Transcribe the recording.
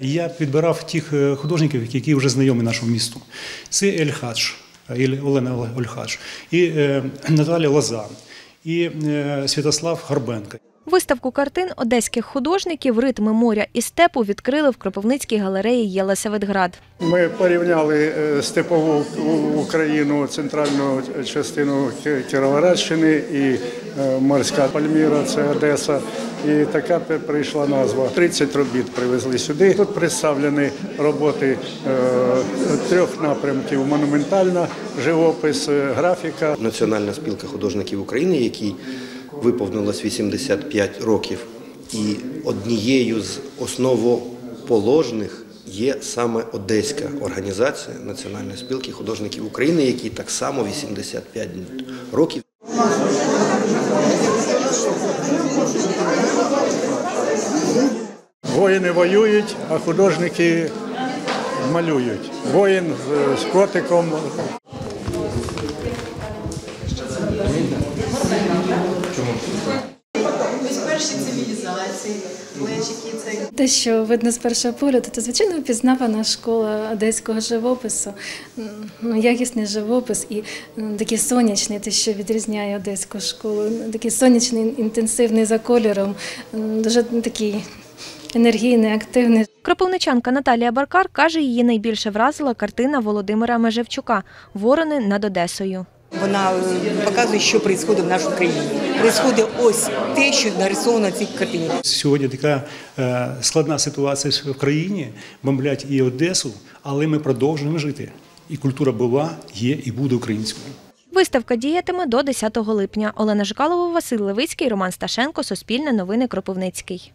Я підбирав тих е, художників, які вже знайомі нашому місту. Це Ель Хадж, Олена Ольхадж, і е, Наталя Лозан, і е, Святослав Горбенко. Виставку картин одеських художників Ритми моря і степу відкрили в Кропивницькій галереї Єлисаветград. Ми порівняли е, степову Україну, центральну частину Кіровоградщини і е, морська Пальміра, це Одеса. І така прийшла назва. 30 робіт привезли сюди. Тут представлені роботи е, трьох напрямків: монументальна, живопис, графіка. Національна спілка художників України, якій виповнилось 85 років, і однією з основоположних є саме Одеська організація Національної спілки художників України, якій так само 85 років. Воїни воюють, а художники малюють. Воїн з- котиком перші цивілізації, це Те, що видно з першого погляду, то звичайно впізнавана школа одеського живопису. Ну, якісний живопис і м, такий сонячний, те, що відрізняє одеську школу. Такий сонячний, інтенсивний за кольором, дуже такий енергійний, активний. Кропивничанка Наталія Баркар каже, її найбільше вразила картина Володимира Межевчука Ворони над Одесою. Вона показує, що відбувається в нашій країні. Відбувається ось те, що нарисовано в цій картині. Сьогодні така е, складна ситуація в країні, бомблять і Одесу, але ми продовжуємо жити. І культура була, є і буде українською. Виставка діятиме до 10 липня. Олена Жикалова, Василь Левицький, Роман Сташенко, Суспільне новини Кропивницький.